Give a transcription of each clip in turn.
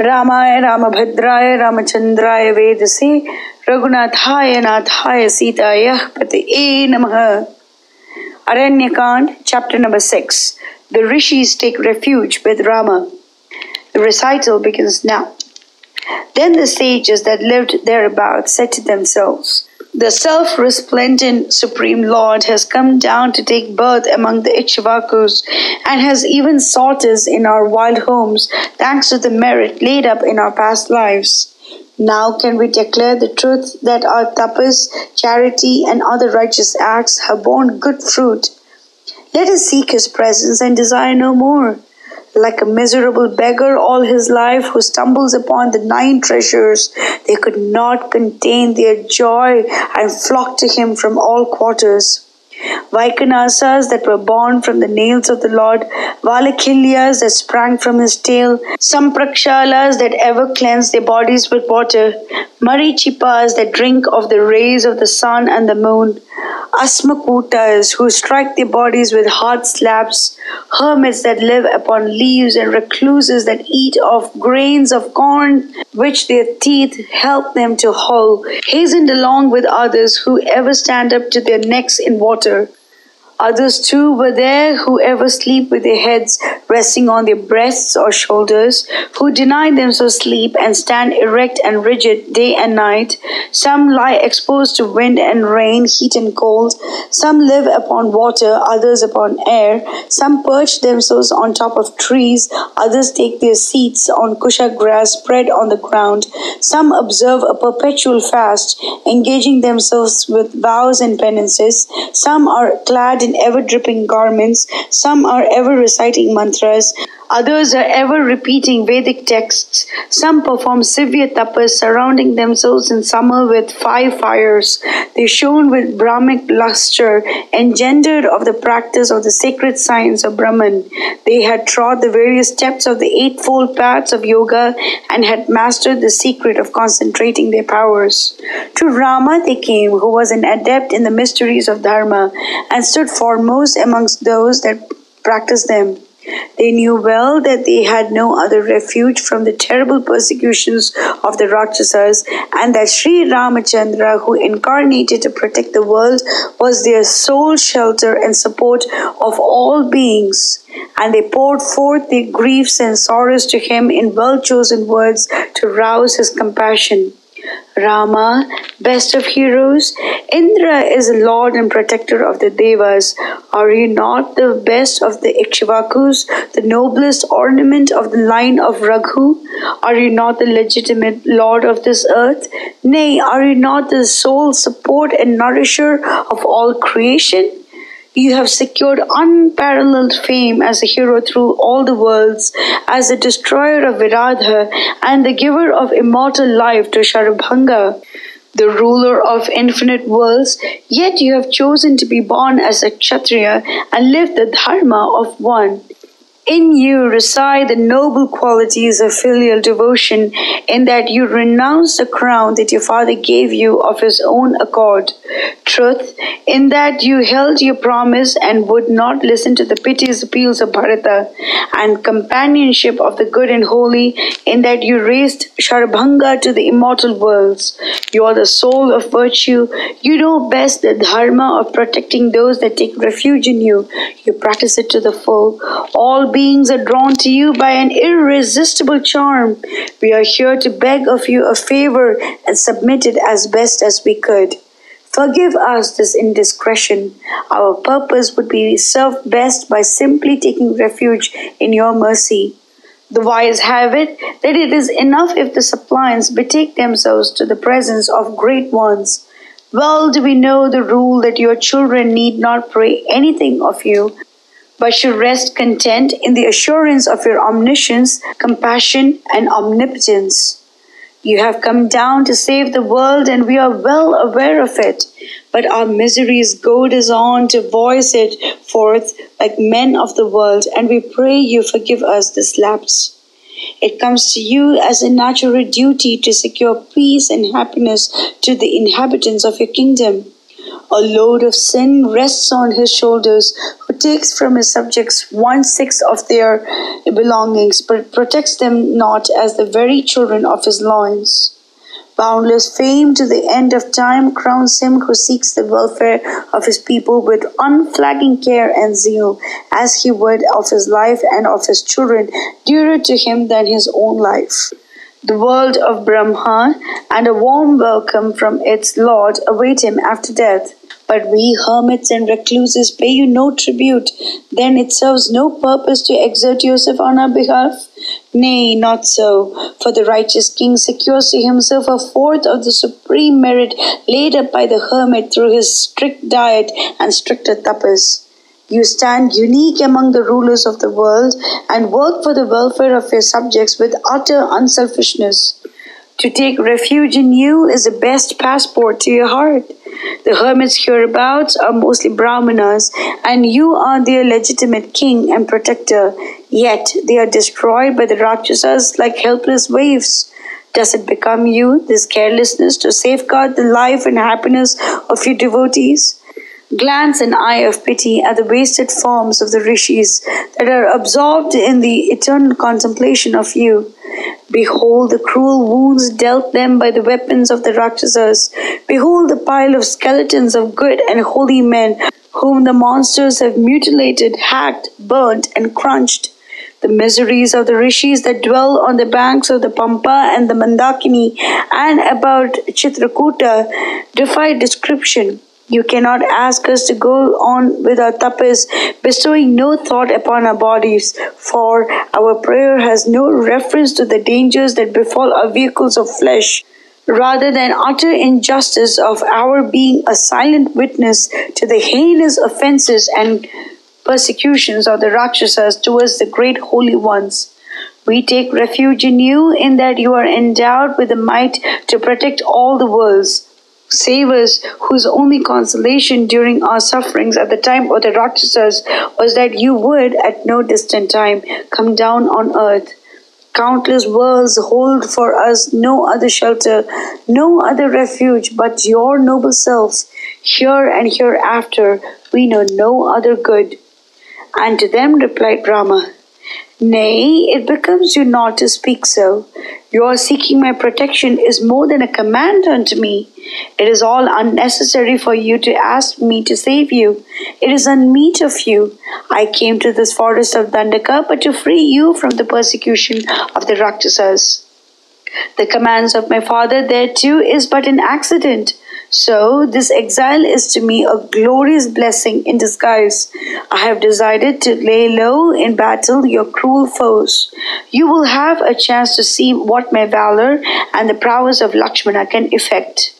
रामाय रामभद्राय रामचंद्राय वेदसे रघुनाथाय नाथाय सीताय पतये नमः Aranyakand, chapter number 6. The rishis take refuge with Rama. The recital begins now. Then the sages that lived thereabout said to themselves, the self resplendent Supreme Lord has come down to take birth among the Ikshvakus and has even sought us in our wild homes, thanks to the merit laid up in our past lives. Now can we declare the truth that our tapas, charity, and other righteous acts have borne good fruit. Let us seek his presence and desire no more. Like a miserable beggar all his life who stumbles upon the nine treasures, they could not contain their joy and flocked to him from all quarters. Vaikanasas that were born from the nails of the Lord, Valakilyas that sprang from his tail, Samprakshalas that ever cleanse their bodies with water, Marichipas that drink of the rays of the sun and the moon, Asmakutas who strike their bodies with hard slabs, hermits that live upon leaves, and recluses that eat of grains of corn which their teeth help them to hull, hastened along with others who ever stand up to their necks in water. Others too were there who ever sleep with their heads resting on their breasts or shoulders, who deny themselves sleep and stand erect and rigid day and night. Some lie exposed to wind and rain, heat and cold. Some live upon water, others upon air. Some perch themselves on top of trees, others take their seats on kusha grass spread on the ground. Some observe a perpetual fast, engaging themselves with vows and penances. Some are clad in ever dripping garments, some are ever reciting mantras, others are ever repeating Vedic texts, some perform severe tapas, surrounding themselves in summer with five fires. They shone with Brahmic luster, engendered of the practice of the sacred science of Brahman. They had trod the various steps of the eightfold paths of yoga and had mastered the secret of concentrating their powers. To Rama they came, who was an adept in the mysteries of Dharma, and stood foremost amongst those that practiced them. They knew well that they had no other refuge from the terrible persecutions of the Rakshasas, and that Sri Ramachandra, who incarnated to protect the world, was their sole shelter and support of all beings. And they poured forth their griefs and sorrows to him in well chosen words to rouse his compassion. Rama, best of heroes, Indra is the lord and protector of the Devas. Are you not the best of the Ikshvakus, the noblest ornament of the line of Raghu? Are you not the legitimate lord of this earth? Nay, are you not the sole support and nourisher of all creation? You have secured unparalleled fame as a hero through all the worlds, as the destroyer of Viradha and the giver of immortal life to Sharabhanga, the ruler of infinite worlds. Yet you have chosen to be born as a Kshatriya and live the dharma of one. In you reside the noble qualities of filial devotion, in that you renounce the crown that your father gave you of his own accord. Truth, in that you held your promise and would not listen to the piteous appeals of Bharata, and companionship of the good and holy, in that you raised Sharbhanga to the immortal worlds. You are the soul of virtue. You know best the dharma of protecting those that take refuge in you. You practice it to the full. All beings are drawn to you by an irresistible charm. We are here to beg of you a favor and submit it as best as we could. Forgive us this indiscretion. Our purpose would be served best by simply taking refuge in your mercy. The wise have it that it is enough if the suppliants betake themselves to the presence of great ones. Well do we know the rule that your children need not pray anything of you, but should rest content in the assurance of your omniscience, compassion, and omnipotence. You have come down to save the world, and we are well aware of it. But our miseries goad us on to voice it forth like men of the world, and we pray you forgive us this lapse. It comes to you as a natural duty to secure peace and happiness to the inhabitants of your kingdom. A load of sin rests on his shoulders, takes from his subjects one sixth of their belongings, but protects them not as the very children of his loins. Boundless fame to the end of time crowns him who seeks the welfare of his people with unflagging care and zeal, as he would of his life and of his children, dearer to him than his own life. The world of Brahma and a warm welcome from its Lord await him after death. But we hermits and recluses pay you no tribute, then it serves no purpose to exert yourself on our behalf. Nay, not so, for the righteous king secures to himself a fourth of the supreme merit laid up by the hermit through his strict diet and stricter tapas. You stand unique among the rulers of the world and work for the welfare of your subjects with utter unselfishness. To take refuge in you is the best passport to your heart. The hermits hereabouts are mostly Brahmanas, and you are their legitimate king and protector. Yet they are destroyed by the Rakshasas like helpless waves. Does it become you, this carelessness, to safeguard the life and happiness of your devotees? Glance an eye of pity at the wasted forms of the rishis that are absorbed in the eternal contemplation of you. Behold the cruel wounds dealt them by the weapons of the Rakshasas. Behold the pile of skeletons of good and holy men whom the monsters have mutilated, hacked, burnt, and crunched. The miseries of the rishis that dwell on the banks of the Pampa and the Mandakini and about Chitrakuta defy description. You cannot ask us to go on with our tapas, bestowing no thought upon our bodies, for our prayer has no reference to the dangers that befall our vehicles of flesh. Rather than utter injustice of our being a silent witness to the heinous offenses and persecutions of the Rakshasas towards the great holy ones. We take refuge in you in that you are endowed with the might to protect all the worlds Save us, whose only consolation during our sufferings at the time of the Rakshasas was that you would, at no distant time, come down on earth. Countless worlds hold for us no other shelter, no other refuge but your noble self. Here and hereafter we know no other good. And to them replied Rama, Nay, it becomes you not to speak so. Your seeking my protection is more than a command unto me. It is all unnecessary for you to ask me to save you. It is unmeet of you. I came to this forest of Dandaka but to free you from the persecution of the Rakshasas. The commands of my father thereto is but an accident. So, this exile is to me a glorious blessing in disguise. I have decided to lay low in battle your cruel foes. You will have a chance to see what my valor and the prowess of Lakshmana can effect.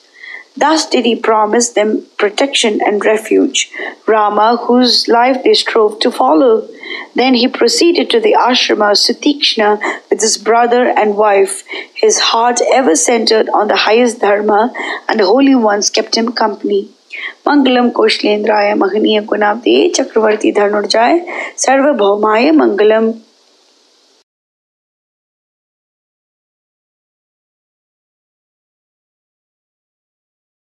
Thus did he promise them protection and refuge, Rama, whose life they strove to follow. Then he proceeded to the ashrama Sutikshna with his brother and wife, his heart ever centered on the highest dharma, and the holy ones kept him company. Mangalam कौशलेन्द्राय महनीय गुणाब्दे Chakraborty धनुर्जाय सर्वभौमाय Mangalam